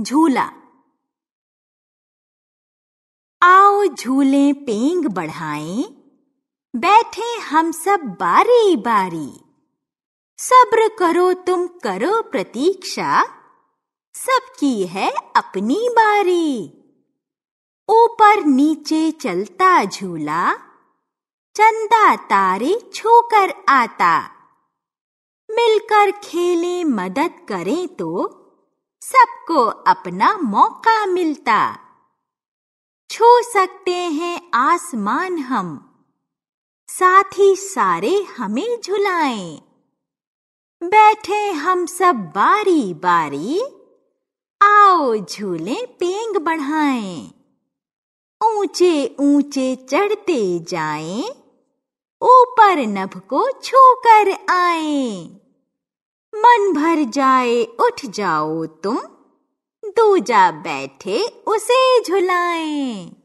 झूला। आओ झूले पेंग बढ़ाएँ, बैठे हम सब बारी बारी सब्र करो, तुम करो प्रतीक्षा, सबकी है अपनी बारी। ऊपर नीचे चलता झूला, चंदा तारे छूकर आता। मिलकर खेले मदद करें तो सबको अपना मौका मिलता। छू सकते हैं आसमान हम, साथ ही सारे हमें झुलाएँ। बैठे हम सब बारी बारी आओ झूले पेंग बढ़ाएँ। ऊँचे ऊँचे चढ़ते जाएँ, ऊपर नभ को छूकर आएँ। मन भर जाए उठ जाओ तुम। दूजा बैठे उसे झुलाएँ।